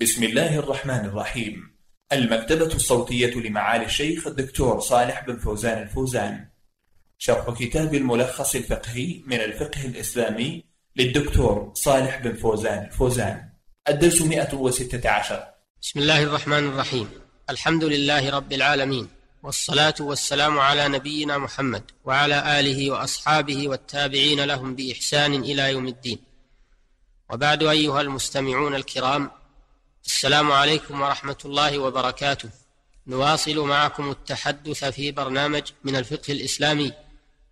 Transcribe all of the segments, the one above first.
بسم الله الرحمن الرحيم. المكتبة الصوتية لمعالي الشيخ الدكتور صالح بن فوزان الفوزان. شرح كتاب الملخص الفقهي من الفقه الإسلامي للدكتور صالح بن فوزان الفوزان. الدرس 116 بسم الله الرحمن الرحيم. الحمد لله رب العالمين والصلاة والسلام على نبينا محمد وعلى آله وأصحابه والتابعين لهم بإحسان إلى يوم الدين. وبعد أيها المستمعون الكرام السلام عليكم ورحمة الله وبركاته. نواصل معكم التحدث في برنامج من الفقه الإسلامي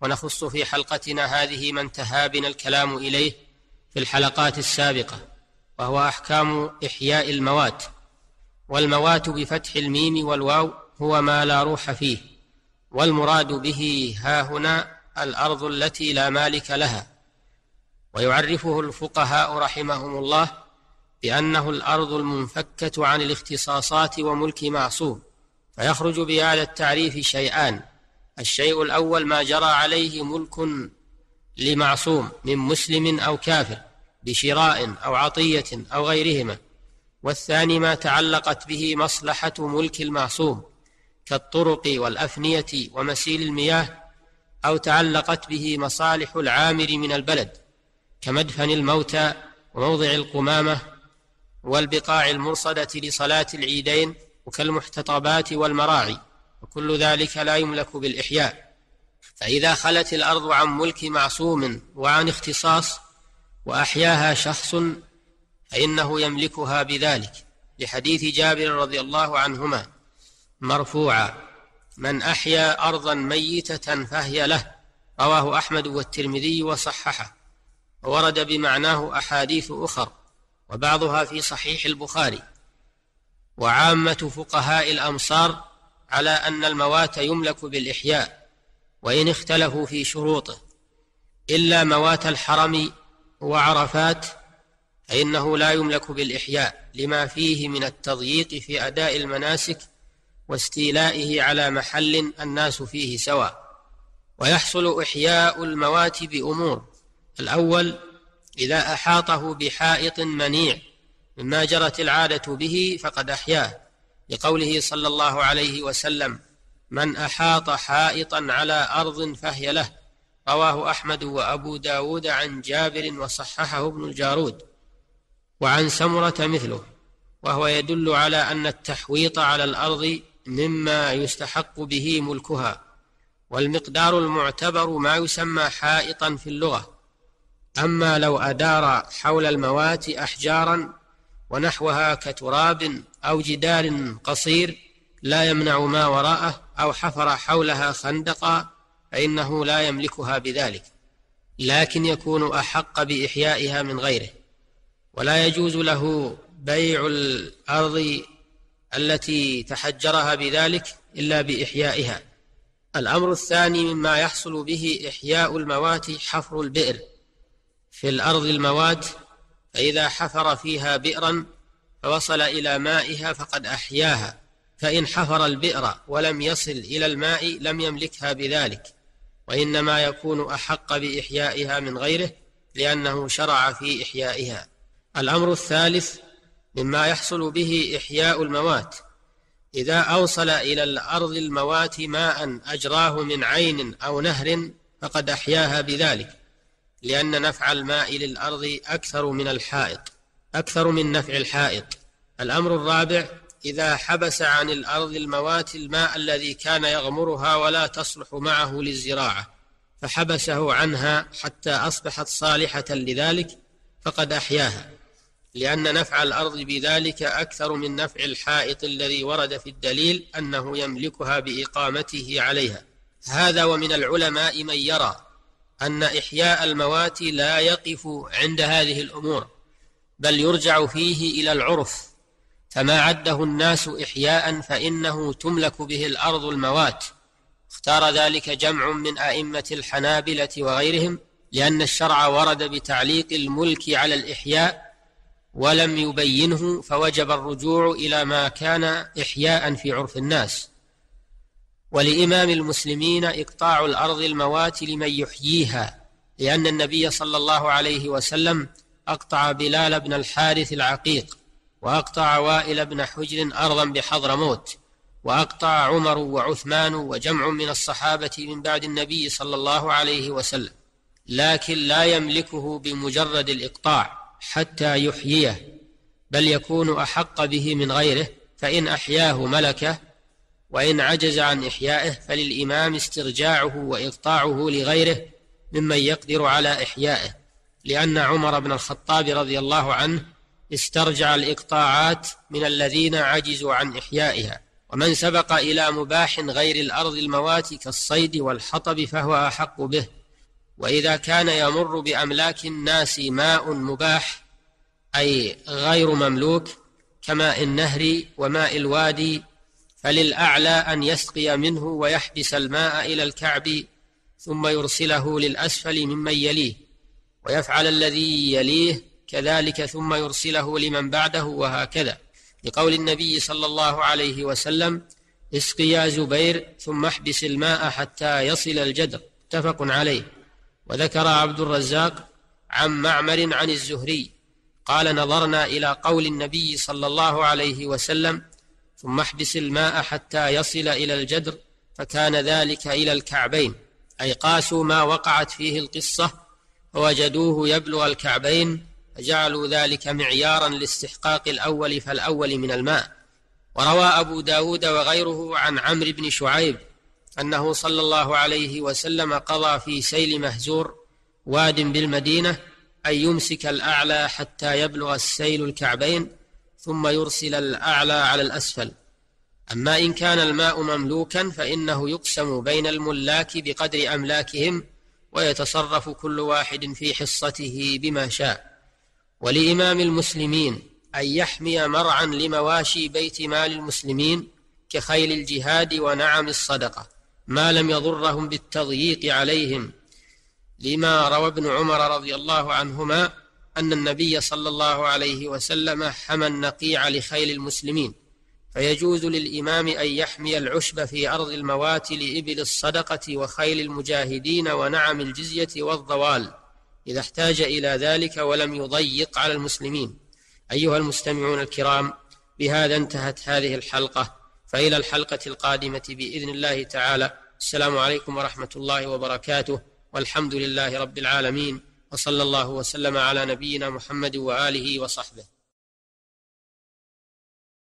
ونخص في حلقتنا هذه ما انتهى بنا الكلام إليه في الحلقات السابقة وهو أحكام إحياء الموات. والموات بفتح الميم والواو هو ما لا روح فيه والمراد به ها هنا الأرض التي لا مالك لها. ويعرفه الفقهاء رحمهم الله بأنه الأرض المنفكة عن الاختصاصات وملك معصوم فيخرج بهذا التعريف شيئان. الشيء الأول ما جرى عليه ملك لمعصوم من مسلم أو كافر بشراء أو عطية أو غيرهما. والثاني ما تعلقت به مصلحة ملك المعصوم كالطرق والأفنية ومسيل المياه أو تعلقت به مصالح العامر من البلد كمدفن الموتى وموضع القمامة والبقاع المرصدة لصلاة العيدين وكالمحتطبات والمراعي وكل ذلك لا يملك بالإحياء. فإذا خلت الأرض عن ملك معصوم وعن اختصاص وأحياها شخص فإنه يملكها بذلك. لحديث جابر رضي الله عنهما مرفوعا من أحيا أرضا ميتة فهي له رواه أحمد والترمذي وصححه. وورد بمعناه أحاديث أخر. وبعضها في صحيح البخاري. وعامة فقهاء الأمصار على أن الموات يملك بالإحياء وإن اختلفوا في شروطه. إلا موات الحرم وعرفات فإنه لا يملك بالإحياء لما فيه من التضييق في أداء المناسك واستيلائه على محل الناس فيه سواء. ويحصل إحياء الموات بأمور. الأول إذا أحاطه بحائط منيع مما جرت العادة به فقد أحياه لقوله صلى الله عليه وسلم من أحاط حائطا على أرض فهي له رواه أحمد وأبو داود عن جابر وصححه ابن الجارود. وعن سمرة مثله وهو يدل على أن التحويط على الأرض مما يستحق به ملكها والمقدار المعتبر ما يسمى حائطا في اللغة. أما لو أدار حول الموات أحجارا ونحوها كتراب أو جدار قصير لا يمنع ما وراءه أو حفر حولها خندقا فإنه لا يملكها بذلك لكن يكون أحق بإحيائها من غيره. ولا يجوز له بيع الأرض التي تحجرها بذلك إلا بإحيائها. الأمر الثاني مما يحصل به إحياء الموات حفر البئر. في الأرض الموات فإذا حفر فيها بئرا فوصل إلى مائها فقد أحياها فإن حفر البئر ولم يصل إلى الماء لم يملكها بذلك وإنما يكون أحق بإحيائها من غيره لأنه شرع في إحيائها. الأمر الثالث مما يحصل به إحياء الموات إذا أوصل إلى الأرض الموات ماء أجراه من عين أو نهر فقد أحياها بذلك. لأن نفع الماء للأرض أكثر من الحائط أكثر من نفع الحائط. الأمر الرابع إذا حبس عن الأرض الموات الماء الذي كان يغمرها ولا تصلح معه للزراعة. فحبسه عنها حتى أصبحت صالحة لذلك فقد أحياها. لأن نفع الأرض بذلك أكثر من نفع الحائط الذي ورد في الدليل أنه يملكها بإقامته عليها. هذا ومن العلماء من يرى أن إحياء الموات لا يقف عند هذه الأمور بل يرجع فيه إلى العرف. فما عده الناس إحياء فإنه تملك به الأرض الموات. اختار ذلك جمع من أئمة الحنابلة وغيرهم لأن الشرع ورد بتعليق الملك على الإحياء ولم يبينه فوجب الرجوع إلى ما كان إحياء في عرف الناس. ولإمام المسلمين إقطاع الأرض الموات لمن يحييها لأن النبي صلى الله عليه وسلم أقطع بلال بن الحارث العقيق وأقطع وائل بن حجر أرضا بحضرموت وأقطع عمر وعثمان وجمع من الصحابة من بعد النبي صلى الله عليه وسلم. لكن لا يملكه بمجرد الإقطاع حتى يحييه بل يكون أحق به من غيره فإن أحياه ملكه وإن عجز عن إحيائه فللإمام استرجاعه وإقطاعه لغيره ممن يقدر على إحيائه لأن عمر بن الخطاب رضي الله عنه استرجع الإقطاعات من الذين عجزوا عن إحيائها ومن سبق إلى مباح غير الأرض الموات كالصيد والحطب فهو أحق به وإذا كان يمر بأملاك الناس ماء مباح أي غير مملوك كماء النهر وماء الوادي فللأعلى أن يسقي منه ويحبس الماء إلى الكعب ثم يرسله للأسفل ممن يليه ويفعل الذي يليه كذلك ثم يرسله لمن بعده وهكذا. لقول النبي صلى الله عليه وسلم اسق يا زبير ثم احبس الماء حتى يصل الجدر. متفق عليه. وذكر عبد الرزاق عن معمر عن الزهري قال نظرنا إلى قول النبي صلى الله عليه وسلم ثم احبس الماء حتى يصل إلى الجدر فكان ذلك إلى الكعبين. أي قاسوا ما وقعت فيه القصة فوجدوه يبلغ الكعبين فجعلوا ذلك معيارا لاستحقاق الأول فالأول من الماء. وروى أبو داود وغيره عن عمرو بن شعيب أنه صلى الله عليه وسلم قضى في سيل مهزور واد بالمدينة أن يمسك الأعلى حتى يبلغ السيل الكعبين ثم يرسل الأعلى على الأسفل. أما إن كان الماء مملوكا فإنه يقسم بين الملاك بقدر أملاكهم ويتصرف كل واحد في حصته بما شاء. ولإمام المسلمين أن يحمي مرعا لمواشي بيت مال المسلمين كخيل الجهاد ونعم الصدقة ما لم يضرهم بالتضييق عليهم. لما روى ابن عمر رضي الله عنهما أن النبي صلى الله عليه وسلم حمى النقيع لخيل المسلمين فيجوز للإمام أن يحمي العشب في أرض الموات لإبل الصدقة وخيل المجاهدين ونعم الجزية والضوال إذا احتاج إلى ذلك ولم يضيق على المسلمين. أيها المستمعون الكرام بهذا انتهت هذه الحلقة فإلى الحلقة القادمة بإذن الله تعالى. السلام عليكم ورحمة الله وبركاته والحمد لله رب العالمين. وصلى الله وسلم على نبينا محمد وآله وصحبه.